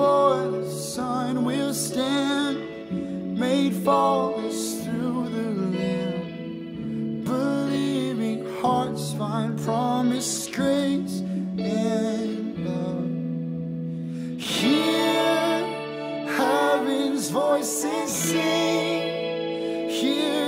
for the sun will stand, made faultless through the land. Believing hearts find promised grace and love. Hear heaven's voices sing. Hear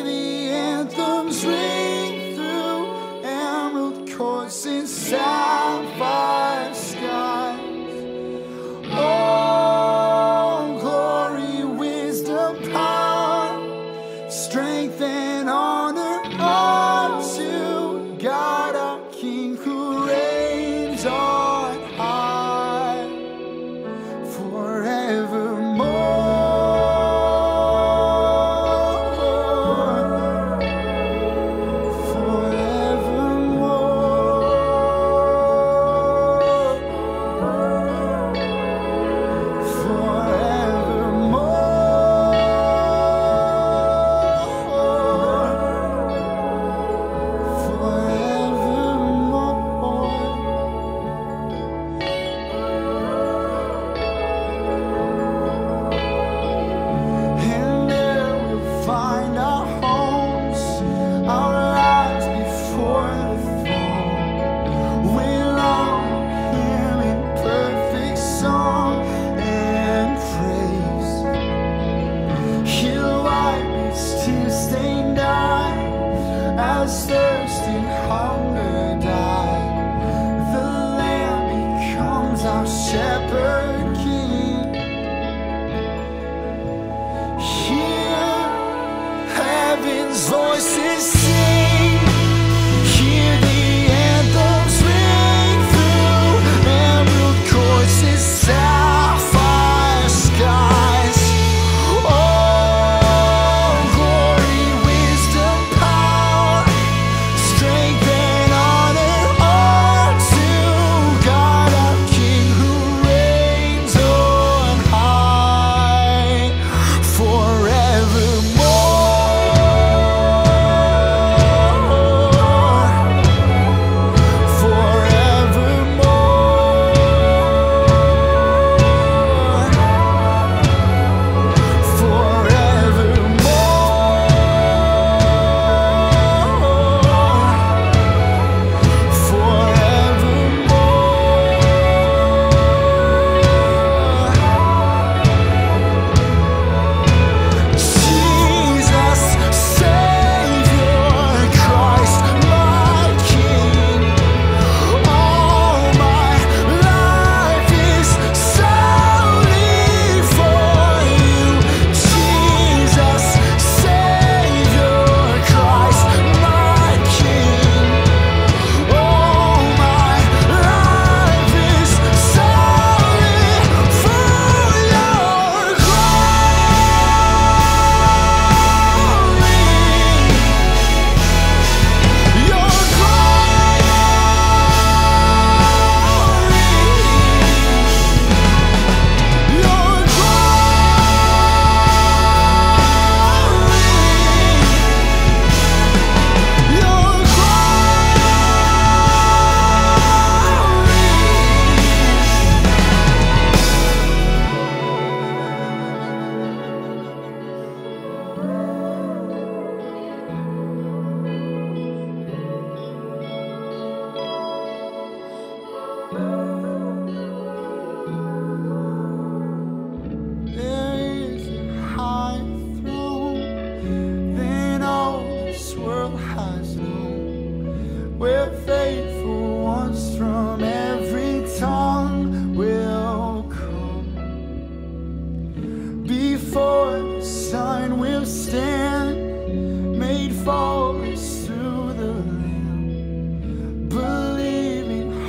hunger.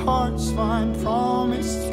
hearts find promise.